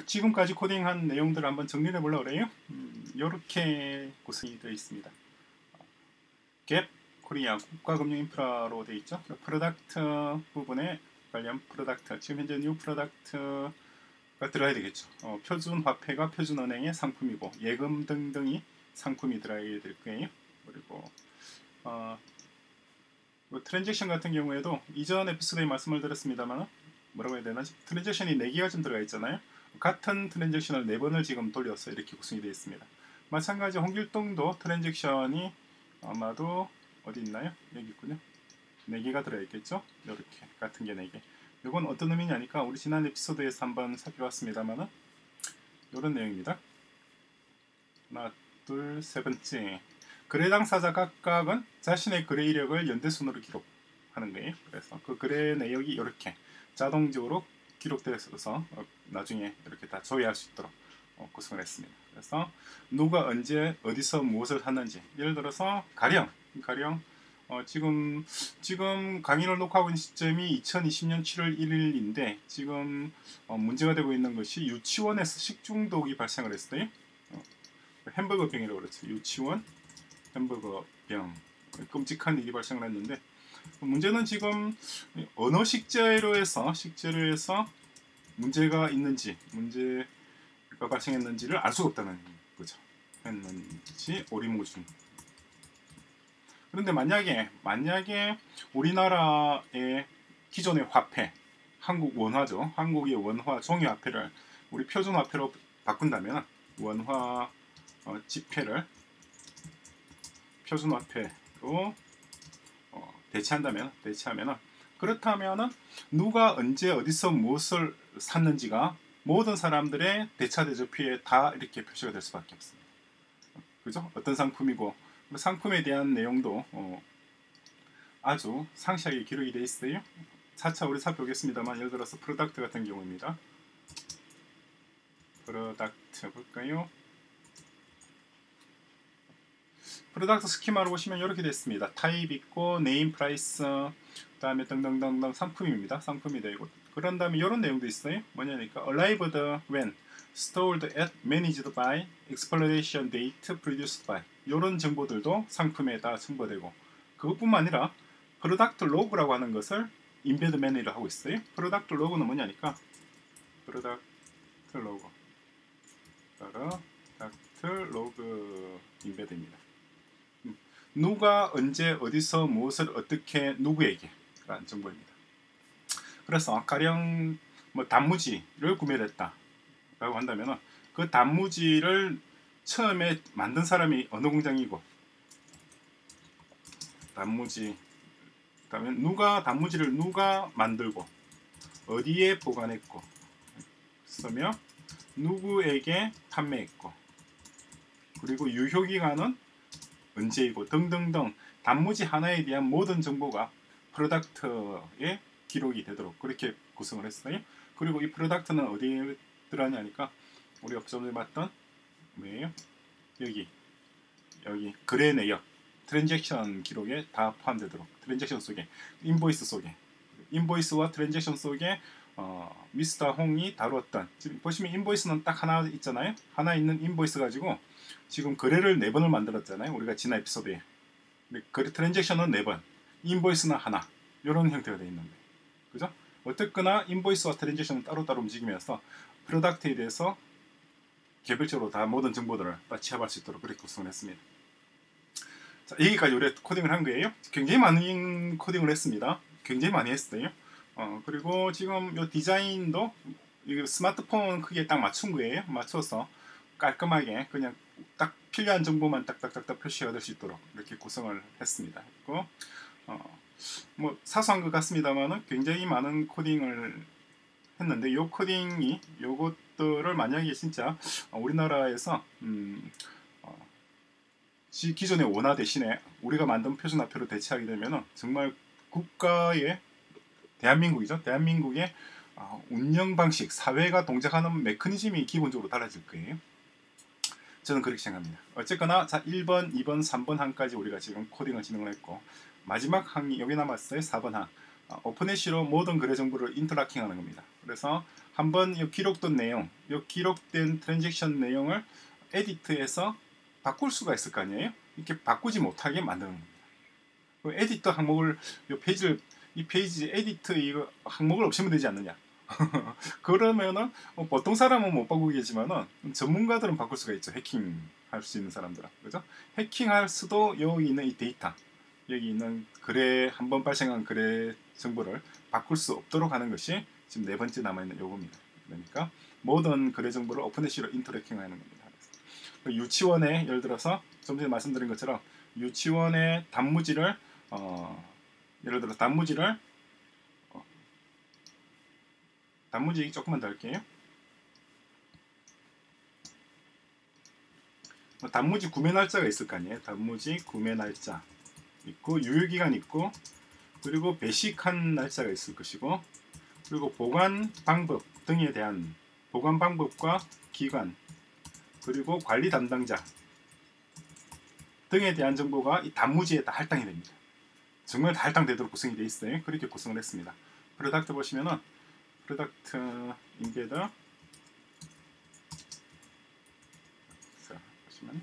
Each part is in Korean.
지금까지 코딩한 내용들을 한번 정리해 보려고 그래요. 음, 이렇게 구성이 되어 있습니다. 갭 코리아 국가금융 인프라로 되어 있죠. product 부분에 관련 product 지금 현재 new product가 들어야 되겠죠. 어, 표준 화폐가 표준 은행의 상품이고 예금 등등이 상품이 들어야 될 거예요. 그리고 어, 뭐 transaction 같은 경우에도 이전 에피소드에 말씀을 드렸습니다만 뭐라고 해야 되나 transaction이 4개가 좀 들어가 있잖아요. 같은 transaction을 4번을 지금 돌려서 이렇게 구성이 되어 있습니다. 마찬가지 홍길동도 transaction이 아마도 어디 있나요? 여기 있군요. 4개가 들어있겠죠? 이렇게 같은 게 4개. 이건 어떤 의미냐니까 우리 지난 에피소드에서 한번 살펴봤습니다만 이런 내용입니다. 하나, 둘, 세 번째. 거래 당사자 각각은 자신의 거래 이력을 연대순으로 기록하는 거예요. 그래서 그 거래 내역이 이렇게 자동적으로 기록되어서 어, 나중에 이렇게 다 조회할 수 있도록 어, 구성을 했습니다. 그래서 누가 언제 어디서 무엇을 샀는지 예를 들어서 가령 가령 어, 지금 지금 강의를 녹화하고 있는 시점이 2020년 7월 1일인데 지금 어, 문제가 되고 있는 것이 유치원에서 식중독이 발생을 했어요. 어, 햄버거 병이라고 그랬죠. 유치원 햄버거 병 끔찍한 일이 발생을 했는데 문제는 지금 어느 식재로 해서 식재로 해서 문제가 있는지 문제가 발생했는지를 알 수가 없다는 거죠. 했는지 오리무중. 그런데 만약에 만약에 우리나라의 기존의 화폐 한국 원화죠. 한국의 원화 종이 화폐를 우리 표준 화폐로 바꾼다면 원화 어, 지폐를 표준 화폐로 대체한다면 대체하면은 그렇다면은 누가 언제 어디서 무엇을 샀는지가 모든 사람들의 대차 대조표에 다 이렇게 표시가 될 수밖에 없습니다. 그죠? 어떤 상품이고 상품에 대한 내용도 어 아주 상세하게 기록이 되어 있어요. 차차 우리 살펴보겠습니다만 예를 들어서 product 같은 경우입니다. product 볼까요? product schema로 보시면 이렇게 됐습니다. 타입 있고 name price 그다음에 등등등등 상품입니다. 상품이 되고 그런 다음에 이런 내용도 있어요. 뭐냐니까 arrived when stored at managed by expiration date produced by 이런 정보들도 상품에 다 첨부되고 그것뿐만 아니라 product log라고 하는 것을 embed many를 하고 있어요. product log는 뭐냐니까 product log product log embed입니다. 누가 언제 어디서 무엇을 어떻게 누구에게 라는 정보입니다. 그래서 가령 뭐 단무지를 구매를 했다 라고 한다면 그 단무지를 처음에 만든 사람이 어느 공장이고 단무지 그다음에 누가 단무지를 누가 만들고 어디에 보관했고 쓰며 누구에게 판매했고 그리고 유효 기간은 언제이고 등등등 단무지 하나에 대한 모든 정보가 product에 기록이 되도록 그렇게 구성을 했어요. 그리고 이 product는 어디에 들어가냐니까 우리가 전에 봤던 뭐예요? 여기 여기 거래 내역 transaction 기록에 다 포함되도록 transaction 속에 invoice 속에 invoice와 transaction 속에 어, 미스터 홍이 다루었던 지금 보시면 invoice는 딱 하나 있잖아요. 하나 있는 invoice 가지고 지금 거래를 네 번을 만들었잖아요. 우리가 지난 에피소드에. 거래 transaction은 네 번, invoice는 하나. 이런 형태가 되어 있는데. 그죠? 어쨌거나 invoice와 transaction은 따로따로 움직이면서 product에 대해서 개별적으로 다 모든 정보들을 다 취합할 수 있도록 그렇게 구성을 했습니다. 자, 여기까지 우리 코딩을 한 거예요. 굉장히 많은 코딩을 했습니다. 굉장히 많이 했어요. 어, 그리고 지금 이 디자인도 스마트폰 크기에 딱 맞춘 거예요. 맞춰서 깔끔하게 그냥 딱 필요한 정보만 딱딱딱딱 표시가 될 수 있도록 이렇게 구성을 했습니다. 그리고 어, 뭐 사소한 것 같습니다만은 굉장히 많은 코딩을 했는데 이 코딩이 요것들을 만약에 진짜 우리나라에서 음, 어, 기존의 원화 대신에 우리가 만든 표준화표로 대체하게 되면 정말 국가의 대한민국이죠. 대한민국의 어, 운영 방식, 사회가 동작하는 메커니즘이 기본적으로 달라질 거예요. 저는 그렇게 생각합니다. 어쨌거나 자 1번, 2번, 3번 항까지 우리가 지금 코딩을 진행을 했고 마지막 항이 여기 남았어요. 4번 항. 어, 오픈해시로 모든 거래 정보를 인터락킹하는 겁니다. 그래서 한번 이 기록된 내용, 이 기록된 transaction 내용을 edit에서 바꿀 수가 있을 거 아니에요? 이렇게 바꾸지 못하게 만드는 겁니다. 그 edit 항목을 이 페이지를 이 페이지 edit 이거 항목을 없애면 되지 않느냐? 그러면은 뭐 보통 사람은 못 바꾸겠지만은 전문가들은 바꿀 수가 있죠. 해킹 할 수 있는 사람들은 그죠? 해킹할 수도 여기 있는 이 데이터 여기 있는 글에 한 번 발생한 글의 정보를 바꿀 수 없도록 하는 것이 지금 네 번째 남아 있는 요겁니다. 그러니까 모든 글의 정보를 오픈해시로 인터랙팅하는 겁니다. 유치원에 예를 들어서 좀 전에 말씀드린 것처럼 유치원의 단무지를 어, 예를 들어 단무지를 어, 단무지 조금만 더 할게요. 뭐 단무지 구매 날짜가 있을 거 아니에요. 단무지 구매 날짜 있고 유효기간 있고 그리고 배식한 날짜가 있을 것이고 그리고 보관 방법 등에 대한 보관 방법과 기간 그리고 관리 담당자 등에 대한 정보가 이 단무지에 다 할당이 됩니다. 정말 다 할당되도록 구성이 되어 있어요. 그렇게 구성을 했습니다. product 보시면은 product embedded 보시면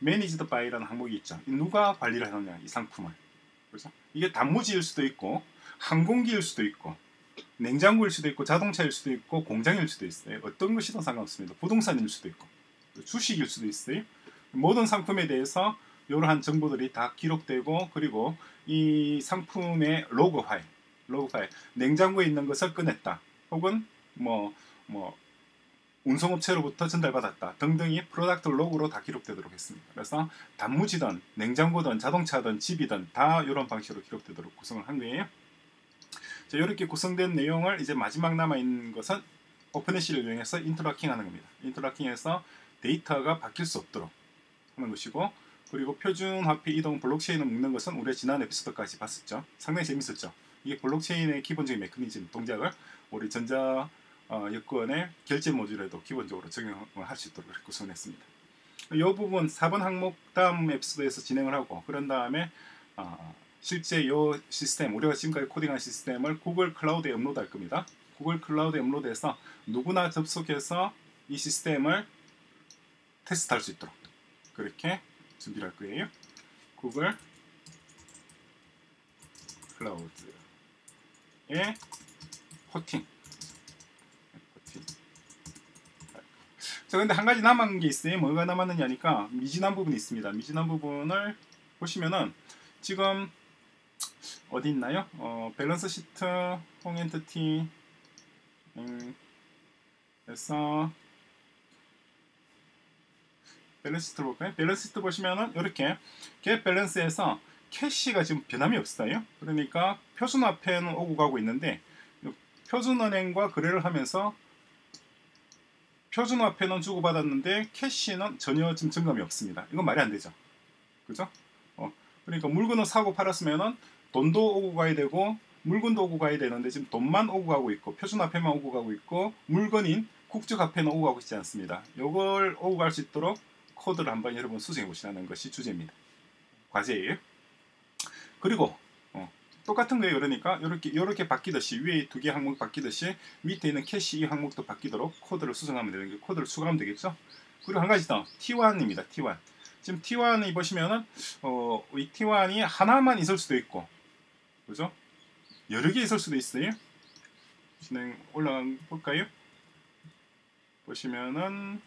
managed by라는 항목이 있죠. 누가 관리를 하느냐 이 상품을 그렇죠? 이게 단무지일 수도 있고 항공기일 수도 있고 냉장고일 수도 있고 자동차일 수도 있고 공장일 수도 있어요. 어떤 것이든 상관없습니다. 부동산일 수도 있고 주식일 수도 있어요. 모든 상품에 대해서 이러한 정보들이 다 기록되고 그리고 이 상품의 log file, log file, 냉장고에 있는 것을 꺼냈다. 혹은 뭐뭐 뭐 운송업체로부터 전달받았다 등등이 product log로 다 기록되도록 했습니다. 그래서 단무지든 냉장고든 자동차든 집이든 다 이런 방식으로 기록되도록 구성을 한 거예요. 자, 이렇게 구성된 내용을 이제 마지막 남아 있는 것은 OpenHash를 이용해서 interlocking 하는 겁니다. interlocking해서 데이터가 바뀔 수 없도록 하는 것이고 그리고 표준 화폐 이동 블록체인을 묶는 것은 우리가 지난 에피소드까지 봤었죠. 상당히 재밌었죠. 이게 블록체인의 기본적인 메커니즘 동작을 우리 전자 어, 여권의 결제 모듈에도 기본적으로 적용을 할 수 있도록 구성했습니다. 이 부분 4번 항목 다음 에피소드에서 진행을 하고 그런 다음에 어, 실제 이 시스템 우리가 지금까지 코딩한 시스템을 구글 클라우드에 업로드할 겁니다. 구글 클라우드에 업로드해서 누구나 접속해서 이 시스템을 테스트할 수 있도록 그렇게 준비할 거예요. 구글 클라우드의 호팅. 호팅. 자, 근데 한 가지 남은 게 있어요. 뭐가 남았느냐니까 미진한 부분이 있습니다. 미진한 부분을 보시면은 지금 어디 있나요? 어, 밸런스 시트 홍엔티티 음, 에서 balance sheet 볼까요? balance sheet 보시면은 이렇게 get balance에서 cash가 지금 변함이 없어요. 그러니까 표준 화폐는 오고 가고 있는데 표준 은행과 거래를 하면서 표준 화폐는 주고받았는데 cash는 전혀 지금 증감이 없습니다. 이건 말이 안 되죠. 그죠? 어, 그러니까 물건을 사고 팔았으면은 돈도 오고 가야 되고 물건도 오고 가야 되는데 지금 돈만 오고 가고 있고 표준 화폐만 오고 가고 있고 물건인 국제화폐는 오고 가고 있지 않습니다. 이걸 오고 갈 수 있도록 코드를 한번 여러분 수정해 보시라는 것이 주제입니다. 과제예요. 그리고 어, 똑같은 거예요. 그러니까 이렇게 이렇게 바뀌듯이 위에 두 개 항목 바뀌듯이 밑에 있는 cash 이 항목도 바뀌도록 코드를 수정하면 되는 게 코드를 추가하면 되겠죠. 그리고 한 가지 더 T1입니다. T1. 지금 T1이 보시면은 어, 이 T1이 하나만 있을 수도 있고 그죠? 여러 개 있을 수도 있어요. 진행 올라가 볼까요? 보시면은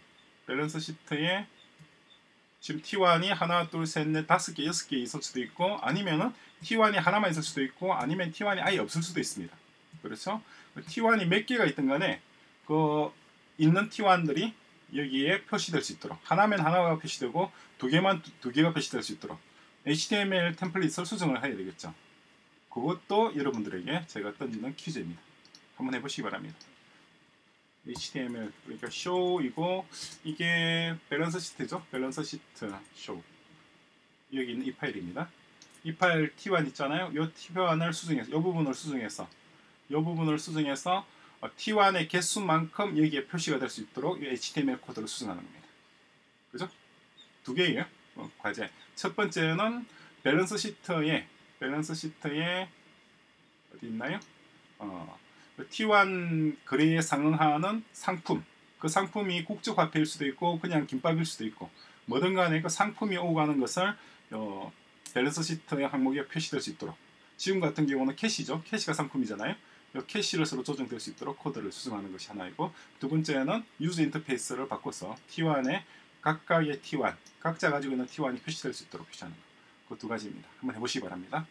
밸런스 시트에 지금 T1이 하나, 둘, 셋, 넷, 다섯 개, 여섯 개 있을 수도 있고 아니면은 T1이 하나만 있을 수도 있고 아니면 T1이 아예 없을 수도 있습니다. 그렇죠? T1이 몇 개가 있든 간에 그 있는 T1들이 여기에 표시될 수 있도록 하나면 하나가 표시되고 두 개만 두, 두 개가 표시될 수 있도록 HTML 템플릿을 수정을 해야 되겠죠. 그것도 여러분들에게 제가 던지는 퀴즈입니다. 한번 해보시기 바랍니다. HTML 그러니까 show이고 이게 balance sheet죠. balance sheet show 여기 있는 이 파일입니다. 이 파일 t1 있잖아요. 이 t1을 수정해서 이 부분을 수정해서 이 부분을 수정해서 t1의 개수만큼 여기에 표시가 될 수 있도록 이 HTML 코드를 수정하는 겁니다. 그죠? 두 개예요. 어, 과제. 첫 번째는 balance sheet에 balance sheet에 어디 있나요? 어, 그 T1 거래에 상응하는 상품 그 상품이 국제화폐일 수도 있고 그냥 김밥일 수도 있고 뭐든 간에 그 상품이 오고 가는 것을 어, balance sheet의 항목에 표시될 수 있도록 지금 같은 경우는 cash죠. cash가 상품이잖아요. 이 cash를 서로 조정될 수 있도록 코드를 수정하는 것이 하나이고 두 번째는 user interface를 바꿔서 T1에 각각의 T1 각자 가지고 있는 T1이 표시될 수 있도록 표시하는 것. 그 두 가지입니다. 한번 해보시기 바랍니다.